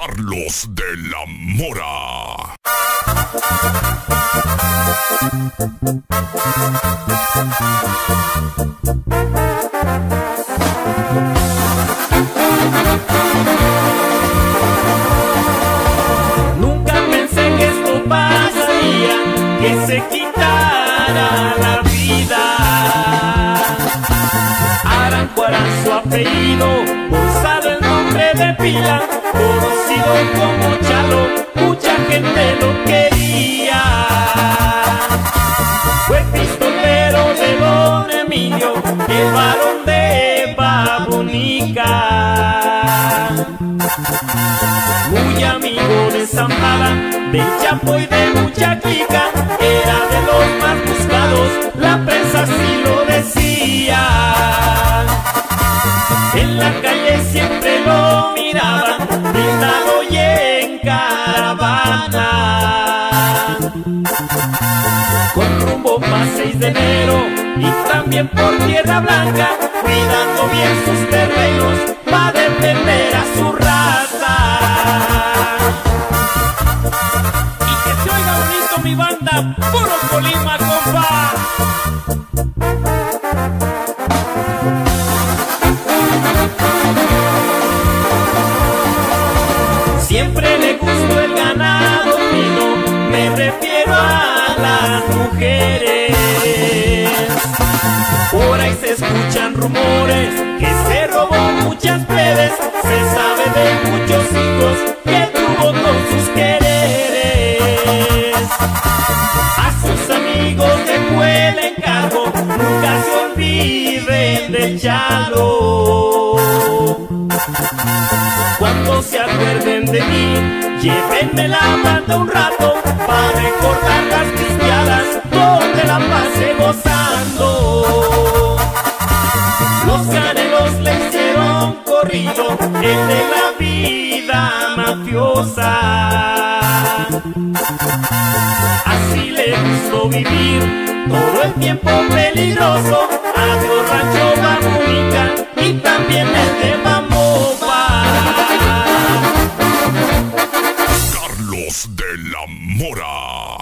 Carlos de la Mora. Nunca pensé que esto pasaría, que se quitara la vida. Aranco su apellido, usado el nombre de pila, como Chalo, mucha gente lo quería. Fue pistolero de Don Emilio, el varón de Babonica. Muy amigo de Zambada, del Chapo y de mucha clica, era de los más buscados, la prensa así lo decía. En la calle siempre lo miraban, Con rumbo para 6 de enero y también por Tierra Blanca, cuidando bien sus terrenos para defender a su raza. Y que se oiga bonito mi banda, puro Colima, compa. Siempre refiero a las mujeres. Por ahí se escuchan rumores que se robó muchas plebes, se sabe de muchos hijos que tuvo con sus quereres. A sus amigos dejó el encargo, nunca se olviden del chalo. Cuando se acuerden de mí, llévenme la banda un rato para recordar la vida mafiosa. Así le gustó vivir todo el tiempo peligroso. Adiós rancho Babunica y también el de Mamopa. Carlos de la Mora.